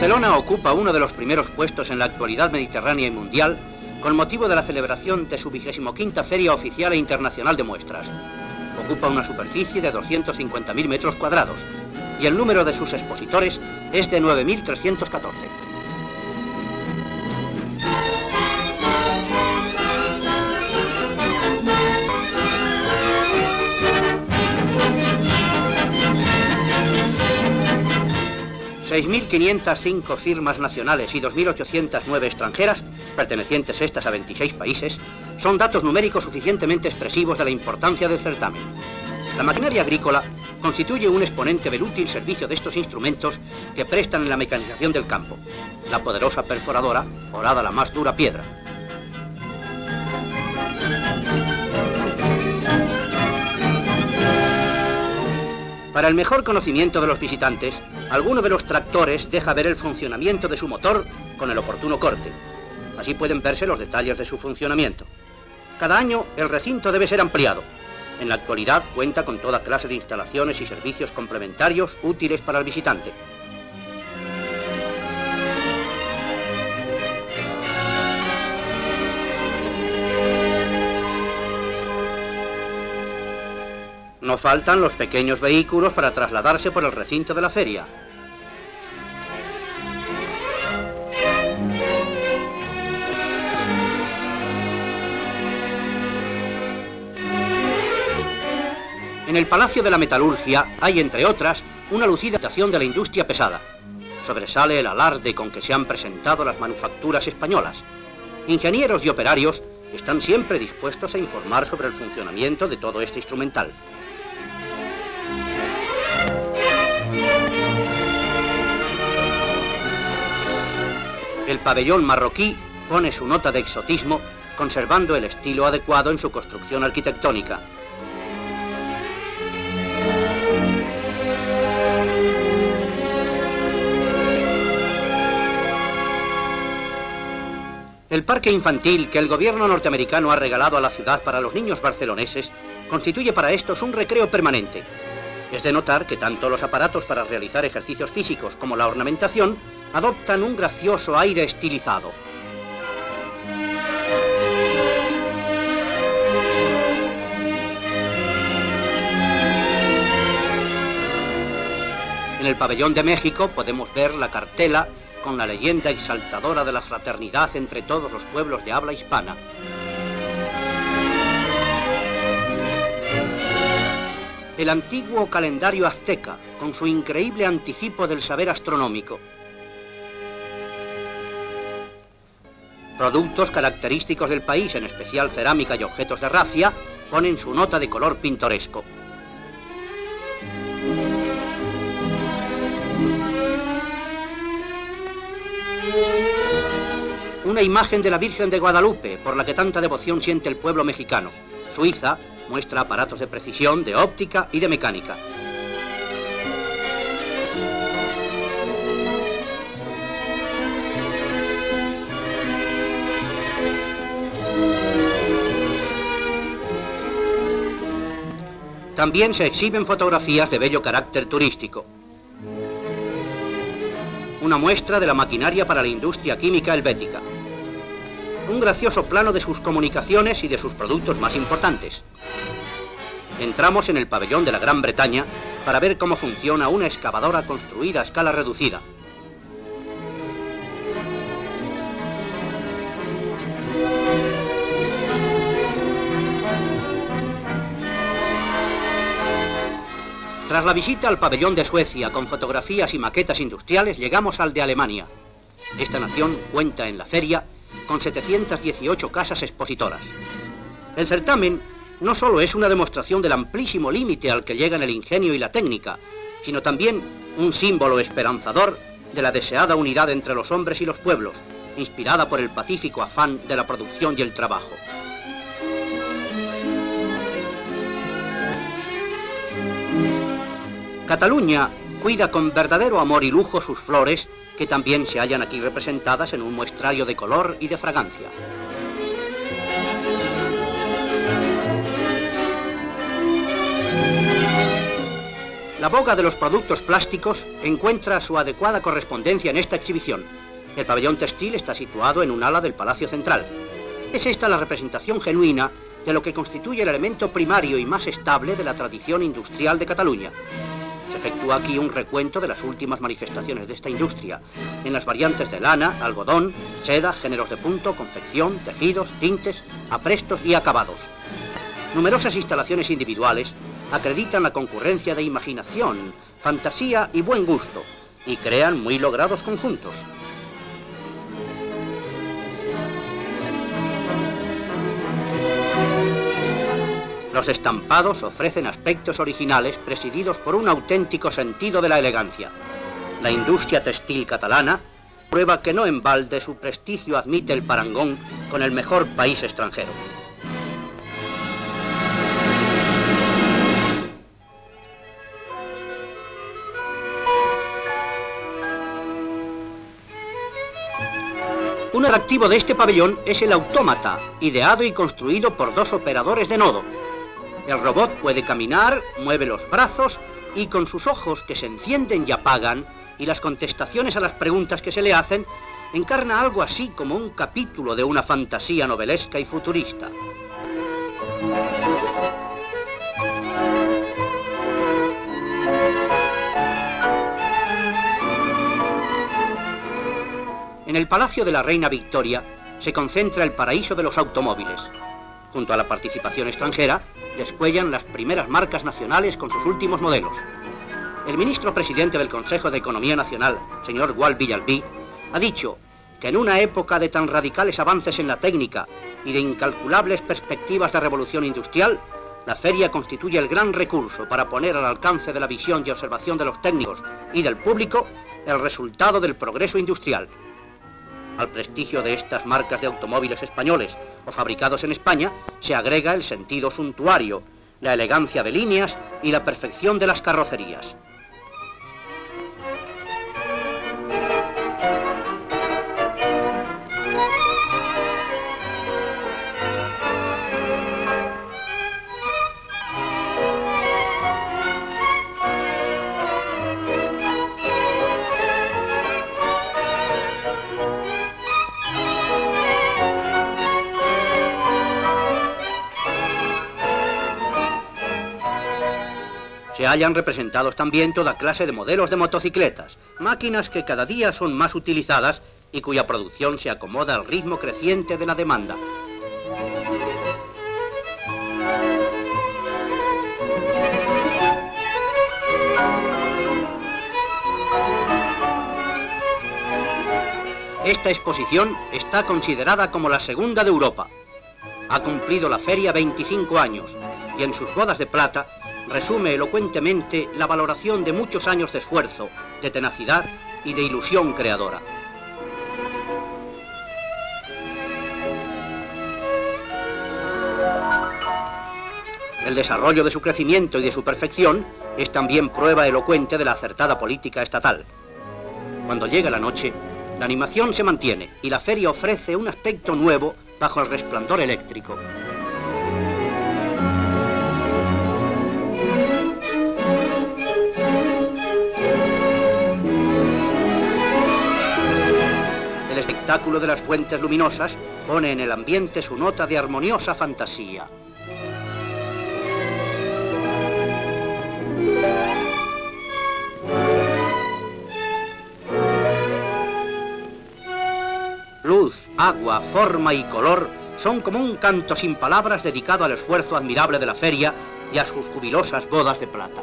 Barcelona ocupa uno de los primeros puestos en la actualidad mediterránea y mundial con motivo de la celebración de su vigésimo quinta Feria Oficial e Internacional de Muestras. Ocupa una superficie de 250.000 metros cuadrados y el número de sus expositores es de 9.314. 6.505 firmas nacionales y 2.809 extranjeras, pertenecientes estas a 26 países, son datos numéricos suficientemente expresivos de la importancia del certamen. La maquinaria agrícola constituye un exponente del útil servicio de estos instrumentos que prestan en la mecanización del campo. La poderosa perforadora, orada la más dura piedra. Para el mejor conocimiento de los visitantes, alguno de los tractores deja ver el funcionamiento de su motor con el oportuno corte. Así pueden verse los detalles de su funcionamiento. Cada año el recinto debe ser ampliado. En la actualidad cuenta con toda clase de instalaciones y servicios complementarios útiles para el visitante. No faltan los pequeños vehículos para trasladarse por el recinto de la feria. En el Palacio de la Metalurgia hay, entre otras, una lucida de la industria pesada. Sobresale el alarde con que se han presentado las manufacturas españolas. Ingenieros y operarios están siempre dispuestos a informar sobre el funcionamiento de todo este instrumental. El pabellón marroquí pone su nota de exotismo conservando el estilo adecuado en su construcción arquitectónica. El parque infantil que el gobierno norteamericano ha regalado a la ciudad para los niños barceloneses constituye para estos un recreo permanente. Es de notar que tanto los aparatos para realizar ejercicios físicos como la ornamentación adoptan un gracioso aire estilizado. En el pabellón de México podemos ver la cartela con la leyenda exaltadora de la fraternidad entre todos los pueblos de habla hispana. El antiguo calendario azteca, con su increíble anticipo del saber astronómico. Productos característicos del país, en especial cerámica y objetos de rafia, ponen su nota de color pintoresco. Una imagen de la Virgen de Guadalupe, por la que tanta devoción siente el pueblo mexicano. Suiza muestra aparatos de precisión, de óptica y de mecánica. También se exhiben fotografías de bello carácter turístico. Una muestra de la maquinaria para la industria química helvética. Un gracioso plano de sus comunicaciones y de sus productos más importantes. Entramos en el pabellón de la Gran Bretaña para ver cómo funciona una excavadora construida a escala reducida, Tras la visita al pabellón de Suecia con fotografías y maquetas industriales, llegamos al de Alemania. Esta nación cuenta en la feria con 718 casas expositoras. El certamen no solo es una demostración del amplísimo límite al que llegan el ingenio y la técnica, sino también un símbolo esperanzador de la deseada unidad entre los hombres y los pueblos, inspirada por el pacífico afán de la producción y el trabajo. Cataluña cuida con verdadero amor y lujo sus flores, que también se hallan aquí representadas en un muestrario de color y de fragancia. La boga de los productos plásticos encuentra su adecuada correspondencia en esta exhibición. El pabellón textil está situado en un ala del Palacio Central. Es esta la representación genuina de lo que constituye el elemento primario y más estable de la tradición industrial de Cataluña. Efectúa aquí un recuento de las últimas manifestaciones de esta industria, en las variantes de lana, algodón, seda, géneros de punto, confección, tejidos, tintes, aprestos y acabados. Numerosas instalaciones individuales acreditan la concurrencia de imaginación, fantasía y buen gusto, y crean muy logrados conjuntos. Los estampados ofrecen aspectos originales presididos por un auténtico sentido de la elegancia. La industria textil catalana prueba que no en balde su prestigio admite el parangón con el mejor país extranjero. Un atractivo de este pabellón es el autómata, ideado y construido por dos operadores de nodo. El robot puede caminar, mueve los brazos y con sus ojos que se encienden y apagan y las contestaciones a las preguntas que se le hacen, encarna algo así como un capítulo de una fantasía novelesca y futurista. En el Palacio de la Reina Victoria se concentra el paraíso de los automóviles. Junto a la participación extranjera, descuellan las primeras marcas nacionales con sus últimos modelos. El ministro presidente del Consejo de Economía Nacional, señor Walt Villalbí, ha dicho que en una época de tan radicales avances en la técnica y de incalculables perspectivas de revolución industrial, la feria constituye el gran recurso para poner al alcance de la visión y observación de los técnicos y del público el resultado del progreso industrial. Al prestigio de estas marcas de automóviles españoles o fabricados en España se agrega el sentido suntuario, la elegancia de líneas y la perfección de las carrocerías. Se hallan representados también toda clase de modelos de motocicletas, máquinas que cada día son más utilizadas y cuya producción se acomoda al ritmo creciente de la demanda. Esta exposición está considerada como la segunda de Europa. Ha cumplido la feria 25 años y en sus bodas de plata resume elocuentemente la valoración de muchos años de esfuerzo, de tenacidad y de ilusión creadora. El desarrollo de su crecimiento y de su perfección es también prueba elocuente de la acertada política estatal. Cuando llega la noche, la animación se mantiene y la feria ofrece un aspecto nuevo bajo el resplandor eléctrico. Espectáculo de las fuentes luminosas pone en el ambiente su nota de armoniosa fantasía. Luz, agua, forma y color son como un canto sin palabras dedicado al esfuerzo admirable de la feria y a sus jubilosas bodas de plata.